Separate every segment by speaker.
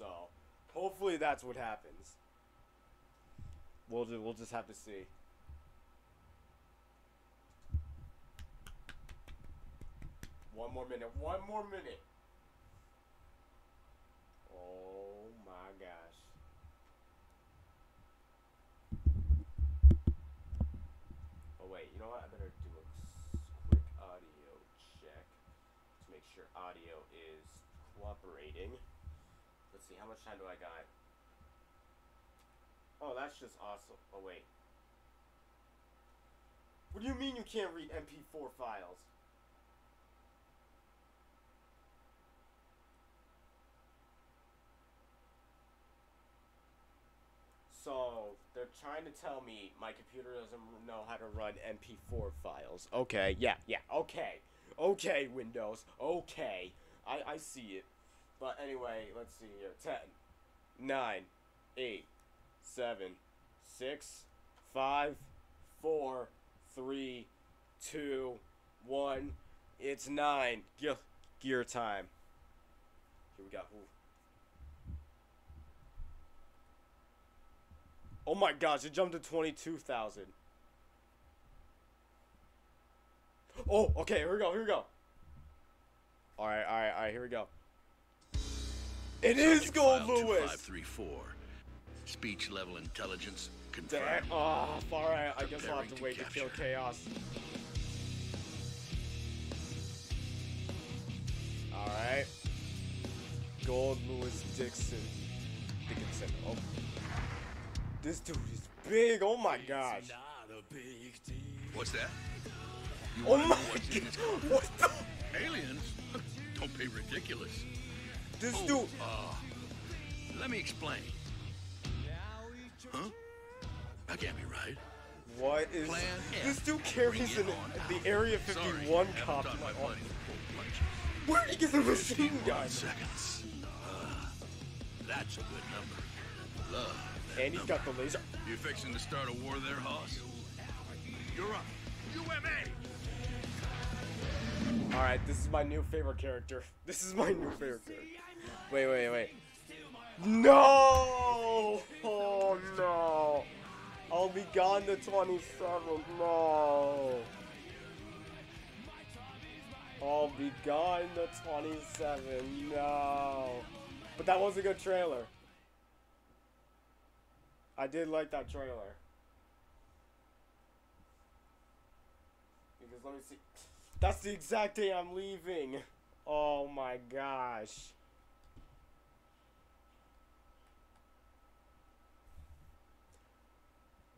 Speaker 1: So hopefully that's what happens. We'll ju- we'll just have to see. One more minute. One more minute. Oh my gosh. Oh wait, you know what? I better do a quick audio check to make sure audio is cooperating. Let's see, how much time do I got? Oh, that's just awesome. Oh wait. What do you mean you can't read MP4 files? So they're trying to tell me my computer doesn't know how to run MP4 files. Okay, yeah, yeah, okay, okay, Windows, okay, I I see it. But anyway, let's see here: ten, nine, eight, seven, six, five, four, three, two, one. It's nine. Gear, gear time. Here we go. Ooh. Oh my gosh, it jumped to 22,000. Oh, okay, here we go, here we go. Alright, alright, alright, here we go. It is
Speaker 2: Subject
Speaker 1: Gold
Speaker 2: file
Speaker 1: Lewis!
Speaker 2: 2534. Speech level intelligence
Speaker 1: Damn.
Speaker 2: confirmed.
Speaker 1: Oh, alright, I guess I'll have to
Speaker 2: to
Speaker 1: wait to kill. Chaos. Alright. Gold Lewis Dixon. Dickinson. Oh. This dude is big. Oh my gosh.
Speaker 2: What's that? You
Speaker 1: Oh my
Speaker 2: what's in this
Speaker 1: god. What the?
Speaker 2: Aliens? Don't be ridiculous.
Speaker 1: This
Speaker 2: Oh,
Speaker 1: dude.
Speaker 2: uh, let me explain. Huh? That can't be right.
Speaker 1: What is.
Speaker 2: Plan
Speaker 1: This dude carries an, the. Area 51
Speaker 2: haven't
Speaker 1: copy.
Speaker 2: my money for punch.
Speaker 1: Where did he get the machine gun?
Speaker 2: Seconds. Uh, that's a good number. Love.
Speaker 1: And he's
Speaker 2: number.
Speaker 1: got the laser.
Speaker 2: You fixing to start a war there, Hoss? You're up. UMA!
Speaker 1: Alright, this is my new favorite character. This is my new favorite character. Wait, wait, wait. No! Oh no! I'll be gone the 27th. No! I'll be gone the 27th. No! But that was a good trailer. I did like that trailer. Because let me see. That's the exact day I'm leaving. Oh my gosh.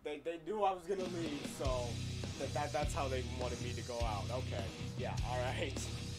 Speaker 1: They, they knew I was gonna leave, so that, that that's how they wanted me to go out. Okay, yeah, all right.